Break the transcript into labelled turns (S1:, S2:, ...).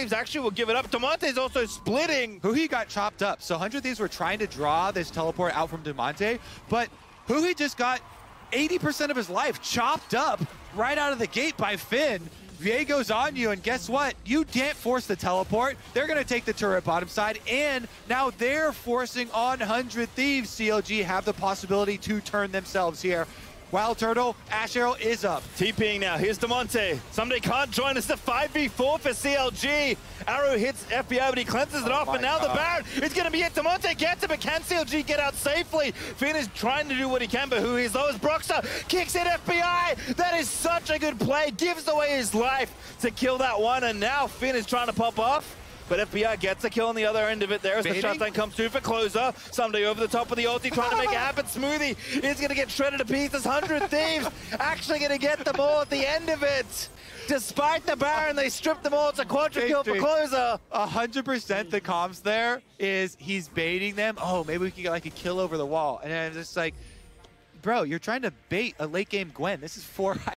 S1: Thieves actually will give it up. Damonte's also splitting.
S2: Huhi got chopped up. So 100 Thieves were trying to draw this teleport out from Damonte, but huhi just got 80% of his life chopped up right out of the gate by Finn. Viego's on you, and guess what? You can't force the teleport. They're going to take the turret bottom side, and now they're forcing on 100 Thieves. CLG have the possibility to turn themselves here. Wild Turtle, Ashe Arrow is up.
S1: TPing now. Here's Damonte. Somebody can't join us. The 5v4 for CLG. Arrow hits FBI, but he cleanses it
S2: Oh
S1: off. And now the Baron is going to be it. Damonte gets it, but can CLG get out safely? Finn is trying to do what he can, but who is low as Broxah kicks in FBI. That is such a good play. Gives away his life to kill that one. And now Finn is trying to pop off. But FBI gets a kill on the other end of it. There's the
S2: Baiting?
S1: shutdown comes through for Closer. Ssumday over the top of the ulti trying to make it oh happen. Smoothie is going to get shredded to pieces. 100 Thieves actually going to get them all at the end of it. Despite the Baron, they stripped them all. It's a quadra kill for Closer.
S2: A hundred percent the comms there is he's baiting them. Oh, maybe we can get like a kill over the wall. And it's just like, bro, you're trying to bait a late game Gwen. This is four